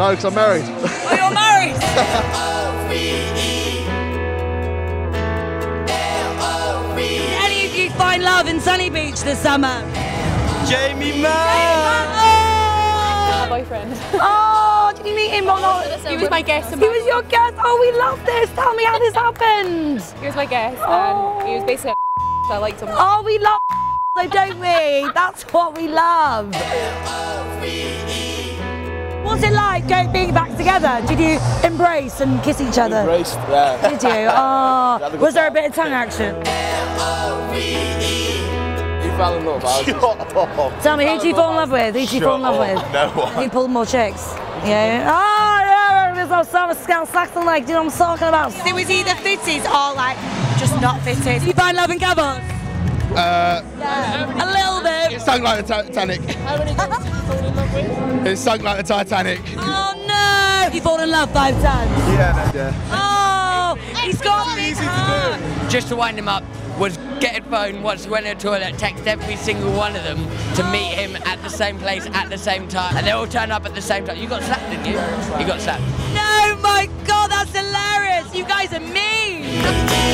No, because I'm married. Oh, you're married. Did any of you find love in Sunny Beach this summer? Jamie Mann! Oh, boyfriend. oh did you meet him or not? He was my guest. He was your guest. Oh, we love this. Tell me how this happened. He was my guest, Oh. and he was basically. so I liked him. Oh, we love so don't we? That's what we love. What's it like going, being back together? Did you embrace and kiss each other? Embraced, yeah. Did you? Oh, was there a bit of tongue action? You fell in love. I was Tell me, who do you fall in love with? Who do you fall in love with? No one. Who pulled more chicks? Yeah. Oh, yeah, there's no summer scout Saxon like, do you know what I'm talking about? It was either fitted or like just not fitted. You find love in Kavos? Uh, A little bit. it sunk like the Titanic. It sunk like the Titanic. Oh no! You fall in love five times. Yeah, no, yeah. Oh, he's got big heart. Just to wind him up, was get a phone once he went to the toilet, text every single one of them to meet oh. him at the same place at the same time. And they all turn up at the same time. You got slapped, didn't you? You got slapped. No, my God, that's hilarious. You guys are mean.